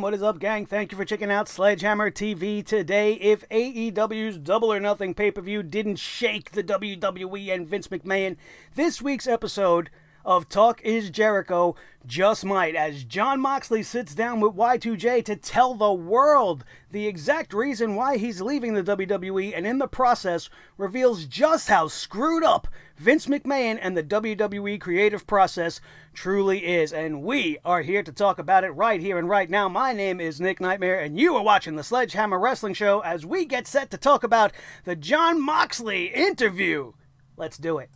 What is up, gang? Thank you for checking out Sledgehammer TV today. If AEW's Double or Nothing pay per view didn't shake the WWE and Vince McMahon, this week's episode of Talk is Jericho just might, as Jon Moxley sits down with Y2J to tell the world the exact reason why he's leaving the WWE and in the process reveals just how screwed up Vince McMahon and the WWE creative process truly is. And we are here to talk about it right here and right now. My name is Nic Nightmare, and you are watching the Sledgehammer Wrestling Show as we get set to talk about the Jon Moxley interview. Let's do it.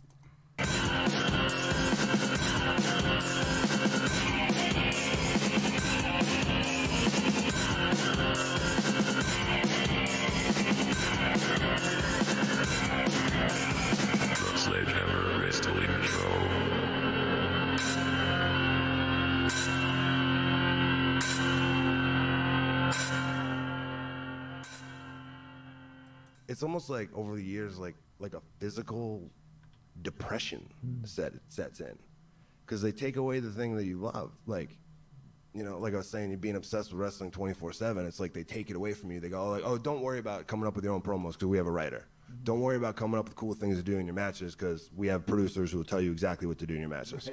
It's almost like over the years like like a physical depression hmm. set sets in. Because they take away the thing that you love like you know like i was saying you're being obsessed with wrestling 24-7 it's like they take it away from you. They go like oh don't worry about coming up with your own promos because we have a writer. Hmm. Don't worry about coming up with cool things to do in your matches because we have producers who will tell you exactly what to do in your matches.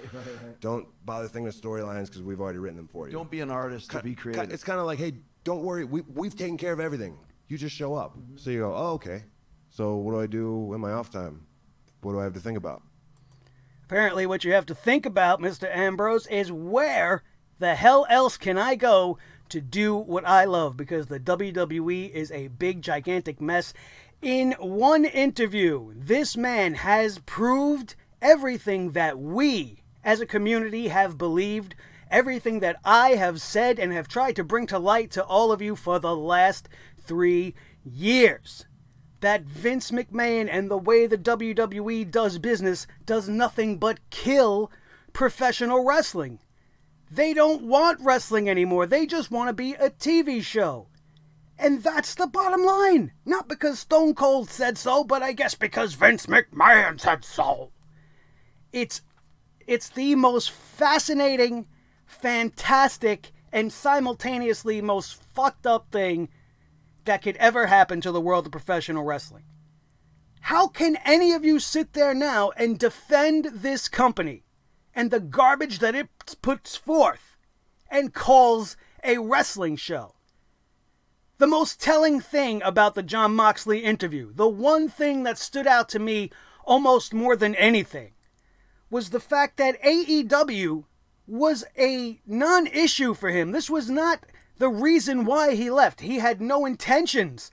Don't bother thinking of storylines because we've already written them for you. Don't be an artist to be Ki- creative. It's kind of like, hey, don't worry, we, we've taken care of everything. You just show up. Mm-hmm. So you go, oh, okay. So what do I do in my off time? What do I have to think about? Apparently, what you have to think about, Mr. Ambrose, is where the hell else can I go to do what I love? Because the WWE is a big, gigantic mess. In one interview, this man has proved everything that we as a community have believed, everything that I have said and have tried to bring to light to all of you for the last three years that Vince McMahon and the way the WWE does business does nothing but kill professional wrestling. They don't want wrestling anymore. They just want to be a TV show. And that's the bottom line. Not because Stone Cold said so, but I guess because Vince McMahon said so. It's it's the most fascinating, fantastic, and simultaneously most fucked up thing that could ever happen to the world of professional wrestling. How can any of you sit there now and defend this company and the garbage that it puts forth and calls a wrestling show? The most telling thing about the Jon Moxley interview, the one thing that stood out to me almost more than anything, was the fact that AEW was a non issue for him. This was not the reason why he left. He had no intentions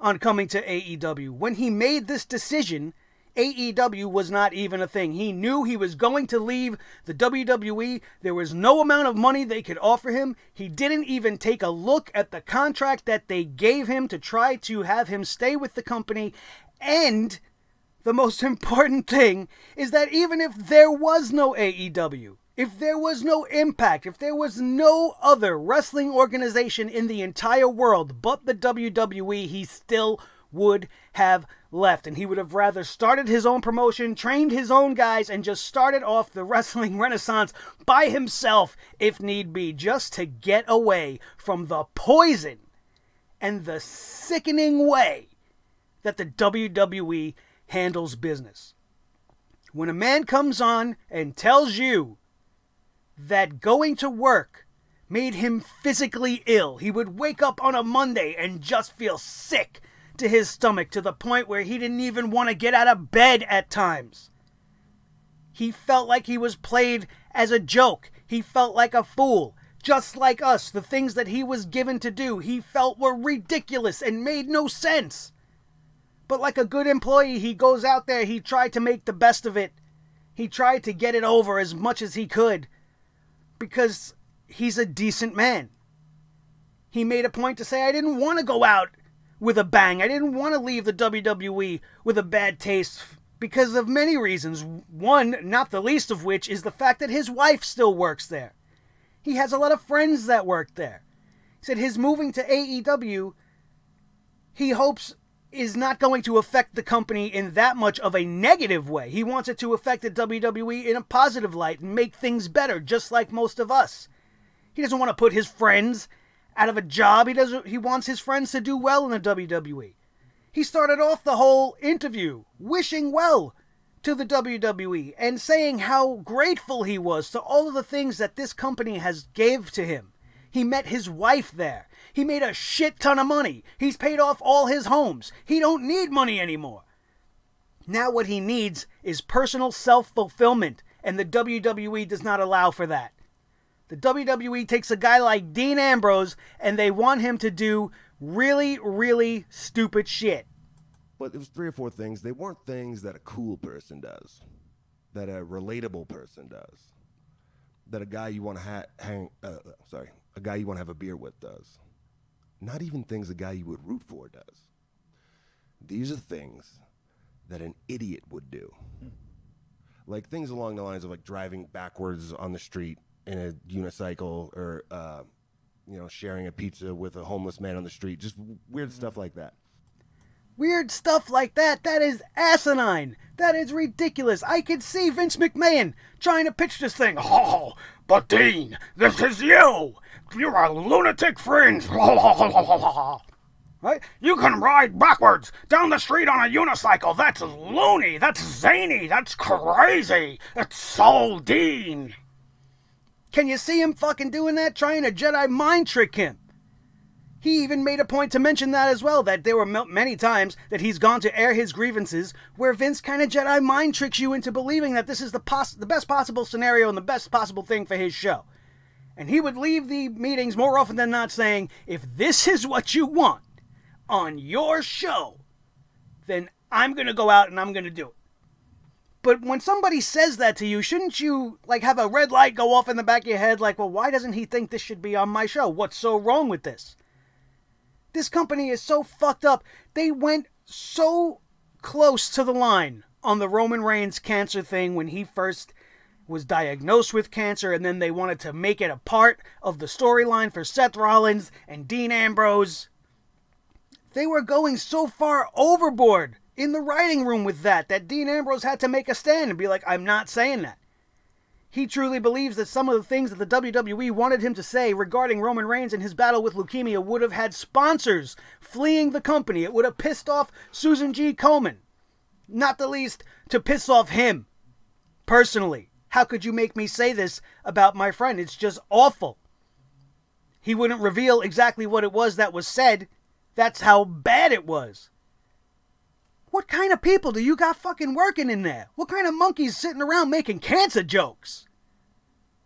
on coming to AEW. When he made this decision, AEW was not even a thing. He knew he was going to leave the WWE. There was no amount of money they could offer him. He didn't even take a look at the contract that they gave him to try to have him stay with the company. And the most important thing is that even if there was no AEW, if there was no impact, if there was no other wrestling organization in the entire world but the WWE, he still would have left. And he would have rather started his own promotion, trained his own guys, and just started off the wrestling renaissance by himself if need be, just to get away from the poison and the sickening way that the WWE handles business. When a man comes on and tells you that going to work made him physically ill, he would wake up on a Monday and just feel sick to his stomach to the point where he didn't even want to get out of bed at times. He felt like he was played as a joke. He felt like a fool. Just like us, the things that he was given to do, he felt were ridiculous and made no sense. But like a good employee, he goes out there, he tried to make the best of it. He tried to get it over as much as he could because he's a decent man. He made a point to say, I didn't want to go out with a bang. I didn't want to leave the WWE with a bad taste because of many reasons. One, not the least of which, is the fact that his wife still works there. He has a lot of friends that work there. He said his moving to AEW, he hopes is not going to affect the company in that much of a negative way. He wants it to affect the WWE in a positive light and make things better, just like most of us. He doesn't want to put his friends out of a job. He doesn't he wants his friends to do well in the WWE. He started off the whole interview wishing well to the WWE and saying how grateful he was to all of the things that this company has gave to him. He met his wife there. He made a shit ton of money. He's paid off all his homes. He don't need money anymore. Now what he needs is personal self-fulfillment and the WWE does not allow for that. The WWE takes a guy like Dean Ambrose and they want him to do really, really stupid shit. But it was three or four things. They weren't things that a cool person does, that a relatable person does, that a guy you want to ha- hang. Uh, sorry, a guy you want to have a beer with does. Not even things a guy you would root for does. These are things that an idiot would do. Like things along the lines of like driving backwards on the street in a unicycle or uh, you know sharing a pizza with a homeless man on the street just weird stuff like that Weird stuff like that, that is asinine. That is ridiculous. I could see Vince McMahon trying to pitch this thing. Oh, but Dean, this is you. You're a lunatic fringe. Right? You can ride backwards down the street on a unicycle. That's loony. That's zany. That's crazy. It's so Dean. Can you see him fucking doing that? Trying to Jedi mind trick him. He even made a point to mention that as well, that there were many times that he's gone to air his grievances where Vince kind of Jedi mind tricks you into believing that this is the, the best possible scenario and the best possible thing for his show. And he would leave the meetings more often than not saying, if this is what you want on your show, then I'm going to go out and I'm going to do it. But when somebody says that to you, shouldn't you like have a red light go off in the back of your head like, well, why doesn't he think this should be on my show? What's so wrong with this? This company is so fucked up. They went so close to the line on the Roman Reigns cancer thing when he first was diagnosed with cancer, and then they wanted to make it a part of the storyline for Seth Rollins and Dean Ambrose. They were going so far overboard in the writing room with that that Dean Ambrose had to make a stand and be like, I'm not saying that. He truly believes that some of the things that the WWE wanted him to say regarding Roman Reigns and his battle with leukemia would have had sponsors fleeing the company. It would have pissed off Susan G. Komen. Not the least to piss off him personally. How could you make me say this about my friend? It's just awful. He wouldn't reveal exactly what it was that was said. That's how bad it was. What kind of people do you got fucking working in there? What kind of monkeys sitting around making cancer jokes?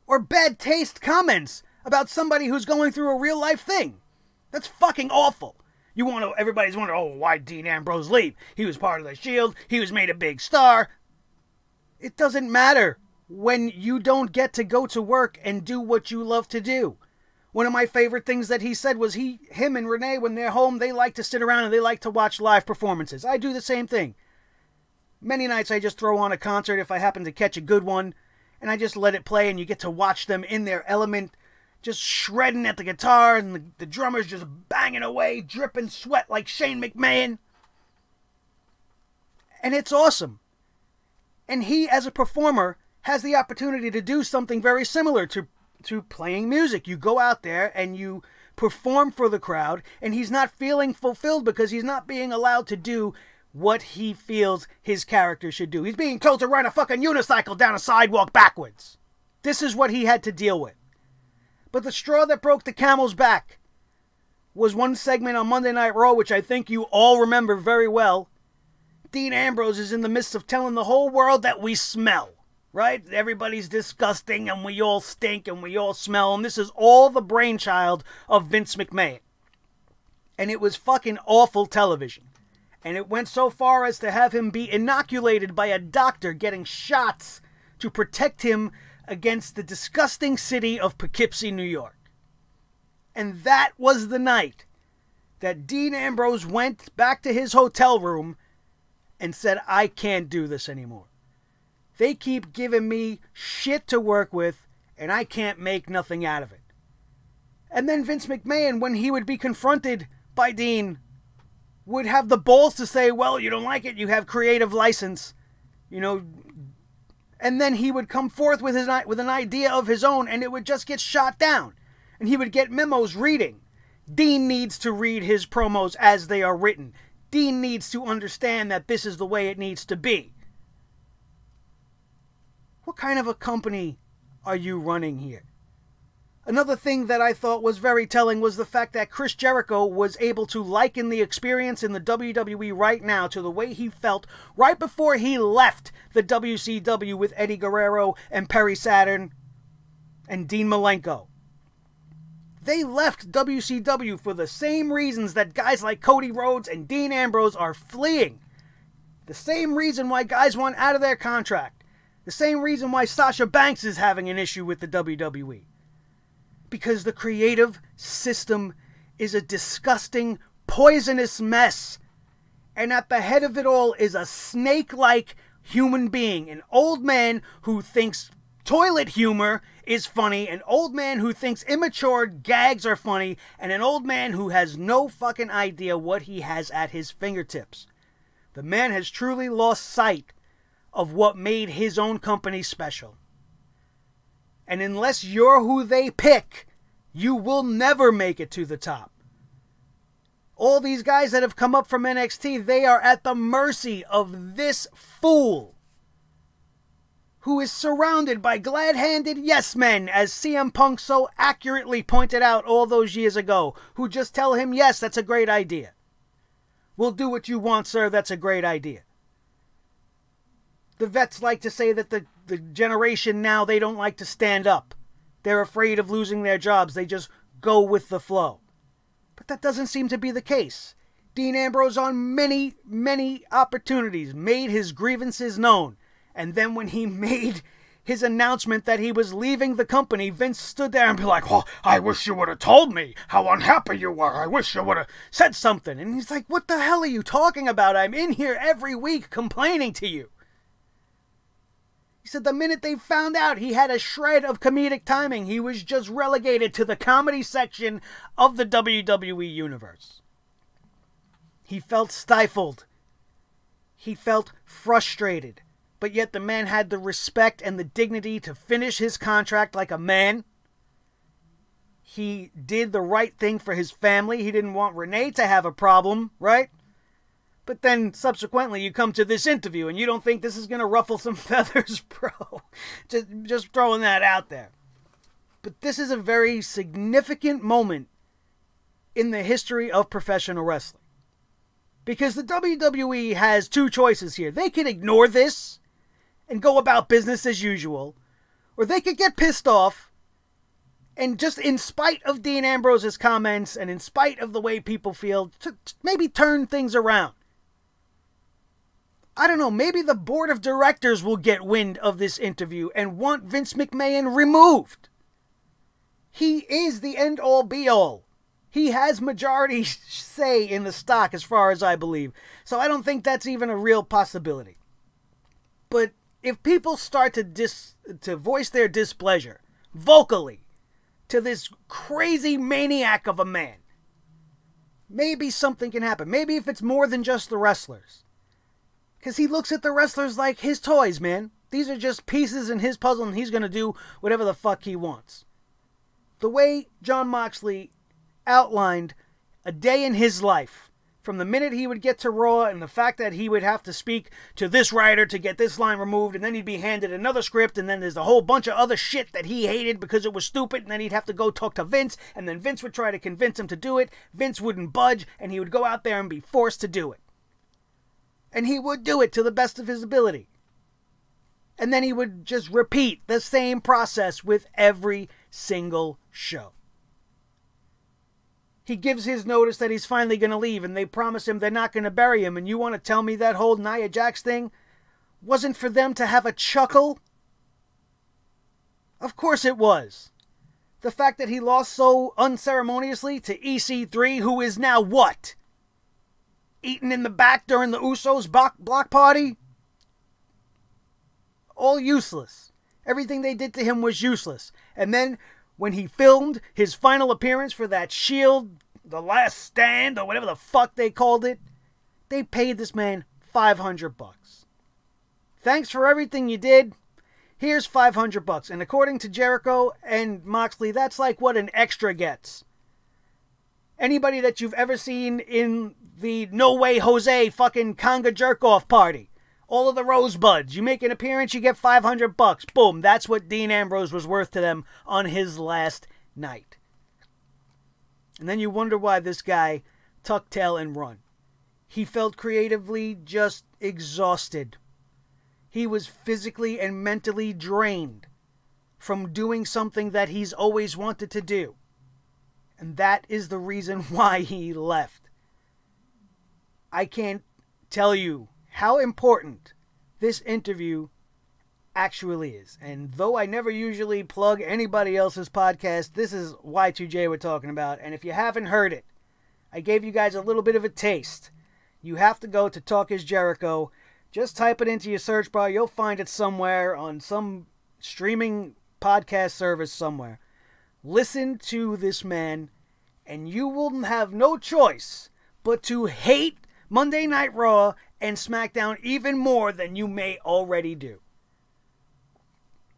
Or bad taste comments about somebody who's going through a real life thing? That's fucking awful. You want to, everybody's wondering, oh, why Dean Ambrose leave? He was part of the Shield. He was made a big star. It doesn't matter when you don't get to go to work and do what you love to do. One of my favorite things that he said was he, him and Renee, when they're home, they like to sit around and they like to watch live performances. I do the same thing. Many nights I just throw on a concert if I happen to catch a good one, and I just let it play, and you get to watch them in their element, just shredding at the guitar, and the, the drummer's just banging away, dripping sweat like Shane McMahon. And it's awesome. And he, as a performer, has the opportunity to do something very similar to to playing music. You go out there and you perform for the crowd, and he's not feeling fulfilled because he's not being allowed to do what he feels his character should do. He's being told to ride a fucking unicycle down a sidewalk backwards. This is what he had to deal with. But the straw that broke the camel's back was one segment on Monday Night Raw, which I think you all remember very well. Dean Ambrose is in the midst of telling the whole world that we smell right? Everybody's disgusting and we all stink and we all smell. And this is all the brainchild of Vince McMahon. And it was fucking awful television. And it went so far as to have him be inoculated by a doctor getting shots to protect him against the disgusting city of Poughkeepsie, New York. And that was the night that Dean Ambrose went back to his hotel room and said, I can't do this anymore. They keep giving me shit to work with, and I can't make nothing out of it. And then Vince McMahon, when he would be confronted by Dean, would have the balls to say, Well, you don't like it, you have creative license. You know, and then he would come forth with his with an idea of his own and it would just get shot down and he would get memos reading Dean needs to read his promos as they are written. Dean needs to understand that this is the way it needs to be. What kind of a company are you running here? Another thing that I thought was very telling was the fact that Chris Jericho was able to liken the experience in the WWE right now to the way he felt right before he left the WCW with Eddie Guerrero and Perry Saturn and Dean Malenko. They left WCW for the same reasons that guys like Cody Rhodes and Dean Ambrose are fleeing. The same reason why guys want out of their contract. The same reason why Sasha Banks is having an issue with the WWE because the creative system is a disgusting, poisonous mess. And at the head of it all is a snake like human being, an old man who thinks toilet humor is funny, an old man who thinks immature gags are funny, and an old man who has no fucking idea what he has at his fingertips. The man has truly lost sight of what made his own company special. And unless you're who they pick, you will never make it to the top. All these guys that have come up from NXT, they are at the mercy of this fool who is surrounded by glad handed yes men, as CM Punk so accurately pointed out all those years ago, who just tell him, yes, that's a great idea. We'll do what you want, sir, that's a great idea. The vets like to say that the, the generation now, they don't like to stand up. They're afraid of losing their jobs. They just go with the flow. But that doesn't seem to be the case. Dean Ambrose, on many, many opportunities, made his grievances known. And then when he made his announcement that he was leaving the company, Vince stood there and be like, "Oh, I wish you would have told me how unhappy you were. I wish you would have said something." And he's like, "What the hell are you talking about? I'm in here every week complaining to you." He said the minute they found out he had a shred of comedic timing, he was just relegated to the comedy section of the WWE Universe. He felt stifled. He felt frustrated. But yet the man had the respect and the dignity to finish his contract like a man. He did the right thing for his family. He didn't want Renee to have a problem, right? But then subsequently you come to this interview and you don't think this is going to ruffle some feathers, bro. just, just throwing that out there. But this is a very significant moment in the history of professional wrestling. Because the WWE has two choices here. They can ignore this and go about business as usual, or they could get pissed off and just in spite of Dean Ambrose's comments and in spite of the way people feel, to maybe turn things around. I don't know, maybe the board of directors will get wind of this interview and want Vince McMahon removed. He is the end all be all. He has majority say in the stock, as far as I believe. So I don't think that's even a real possibility. But if people start to dis to voice their displeasure vocally to this crazy maniac of a man, maybe something can happen. Maybe if it's more than just the wrestlers. Because he looks at the wrestlers like his toys, man. These are just pieces in his puzzle, and he's going to do whatever the fuck he wants. The way Jon Moxley outlined a day in his life, from the minute he would get to Raw, and the fact that he would have to speak to this writer to get this line removed, and then he'd be handed another script, and then there's a whole bunch of other shit that he hated because it was stupid, and then he'd have to go talk to Vince, and then Vince would try to convince him to do it. Vince wouldn't budge, and he would go out there and be forced to do it and he would do it to the best of his ability. And then he would just repeat the same process with every single show. He gives his notice that he's finally going to leave, and they promise him they're not going to bury him. And you want to tell me that whole Nia Jax thing wasn't for them to have a chuckle? Of course it was. The fact that he lost so unceremoniously to EC3, who is now what? Eating in the back during the Usos block, block party. All useless. Everything they did to him was useless. And then when he filmed his final appearance for that Shield, the last stand, or whatever the fuck they called it, they paid this man 500 bucks. Thanks for everything you did. Here's 500 bucks. And according to Jericho and Moxley, that's like what an extra gets. Anybody that you've ever seen in the No Way Jose fucking conga jerk off party. All of the rosebuds. You make an appearance, you get 500 bucks. Boom. That's what Dean Ambrose was worth to them on his last night. And then you wonder why this guy tucked tail and run. He felt creatively just exhausted. He was physically and mentally drained from doing something that he's always wanted to do. And that is the reason why he left. I can't tell you how important this interview actually is. And though I never usually plug anybody else's podcast, this is Y2J we're talking about. And if you haven't heard it, I gave you guys a little bit of a taste. You have to go to Talk is Jericho. Just type it into your search bar. You'll find it somewhere on some streaming podcast service somewhere. Listen to this man, and you will have no choice but to hate Monday Night Raw and SmackDown even more than you may already do.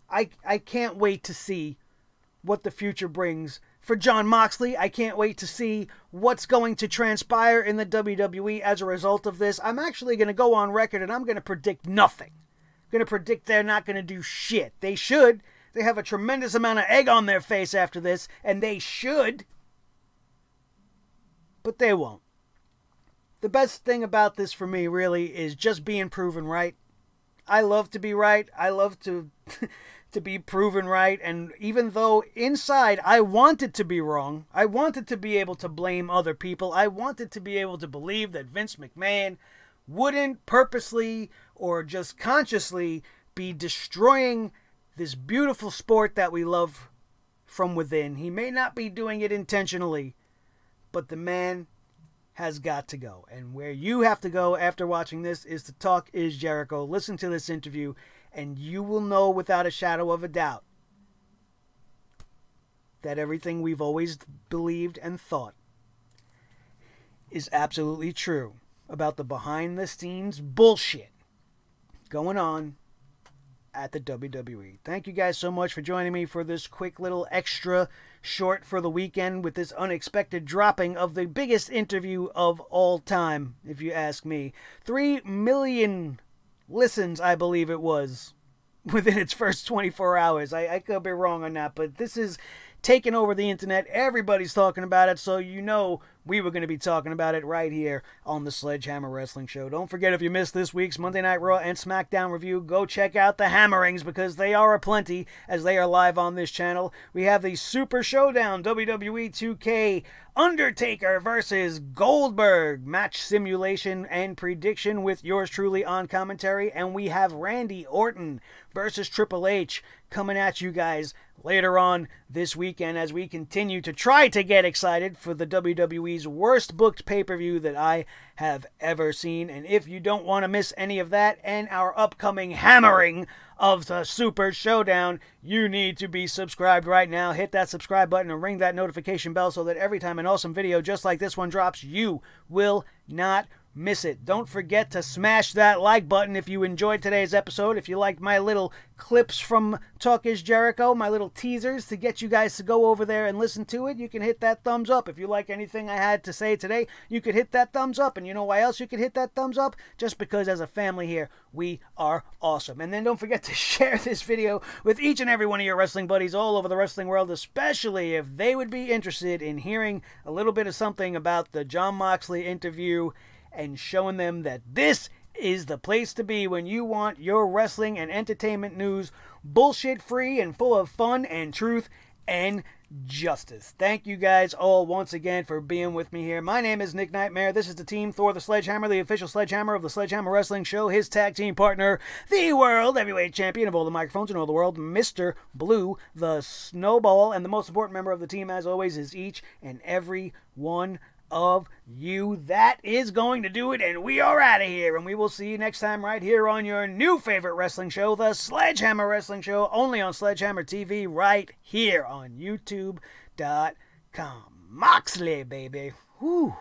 I I can't wait to see what the future brings for Jon Moxley. I can't wait to see what's going to transpire in the WWE as a result of this. I'm actually going to go on record and I'm going to predict nothing. I'm going to predict they're not going to do shit. They should. They have a tremendous amount of egg on their face after this, and they should. But they won't. The best thing about this for me really is just being proven right. I love to be right. I love to to be proven right and even though inside I wanted to be wrong, I wanted to be able to blame other people. I wanted to be able to believe that Vince McMahon wouldn't purposely or just consciously be destroying this beautiful sport that we love from within. He may not be doing it intentionally, but the man has got to go. And where you have to go after watching this is to Talk is Jericho. Listen to this interview, and you will know without a shadow of a doubt that everything we've always believed and thought is absolutely true about the behind the scenes bullshit going on at the WWE. Thank you guys so much for joining me for this quick little extra short for the weekend with this unexpected dropping of the biggest interview of all time, if you ask me. Three million listens, I believe it was, within its first 24 hours. I, I could be wrong on that, but this is taking over the internet. Everybody's talking about it, so you know we were going to be talking about it right here on the Sledgehammer Wrestling Show. Don't forget if you missed this week's Monday Night Raw and SmackDown review, go check out the Hammerings because they are aplenty as they are live on this channel. We have the Super Showdown WWE 2K Undertaker versus Goldberg match simulation and prediction with yours truly on commentary, and we have Randy Orton versus Triple H coming at you guys later on this weekend as we continue to try to get excited for the WWE's worst booked pay per view that I have ever seen. And if you don't want to miss any of that and our upcoming hammering of the Super Showdown, you need to be subscribed right now. Hit that subscribe button and ring that notification bell so that every time an awesome video just like this one drops, you will not miss it. Don't forget to smash that like button if you enjoyed today's episode. If you liked my little clips from Talk is Jericho, my little teasers to get you guys to go over there and listen to it, you can hit that thumbs up. If you like anything I had to say today, you could hit that thumbs up. And you know why else you could hit that thumbs up? Just because as a family here, we are awesome. And then don't forget to share this video with each and every one of your wrestling buddies all over the wrestling world, especially if they would be interested in hearing a little bit of something about the Jon Moxley interview and showing them that this is the place to be when you want your wrestling and entertainment news bullshit free and full of fun and truth and justice. Thank you guys all once again for being with me here. My name is Nic Nightmare. This is the team Thor the Sledgehammer, the official sledgehammer of the Sledgehammer Wrestling Show. His tag team partner, the world heavyweight champion of all the microphones in all the world, Mr. Blue, the Snowball, and the most important member of the team, as always, is each and every one of you. That is going to do it, and we are out of here. And we will see you next time right here on your new favorite wrestling show, the Sledgehammer Wrestling Show, only on Sledgehammer TV, right here on YouTube.com. Moxley, baby. Whew.